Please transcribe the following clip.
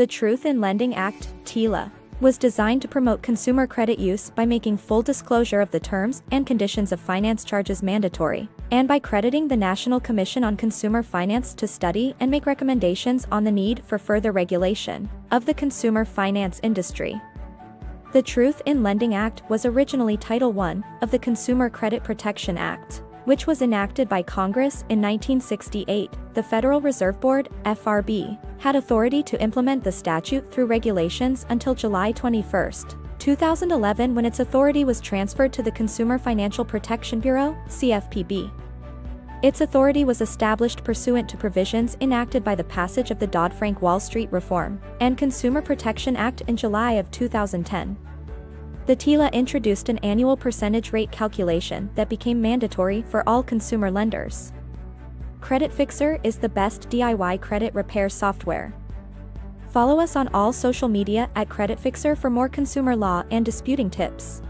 The Truth in Lending Act, TILA, was designed to promote consumer credit use by making full disclosure of the terms and conditions of finance charges mandatory, and by crediting the National Commission on Consumer Finance to study and make recommendations on the need for further regulation of the consumer finance industry. The Truth in Lending Act was originally Title I of the Consumer Credit Protection Act, which was enacted by Congress in 1968. The Federal Reserve Board, FRB, had authority to implement the statute through regulations until July 21, 2011 when its authority was transferred to the Consumer Financial Protection Bureau, CFPB. Its authority was established pursuant to provisions enacted by the passage of the Dodd-Frank Wall Street Reform and Consumer Protection Act in July of 2010. The TILA introduced an annual percentage rate calculation that became mandatory for all consumer lenders. Creditfixrr is the best DIY credit repair software. Follow us on all social media at Creditfixrr for more consumer law and disputing tips.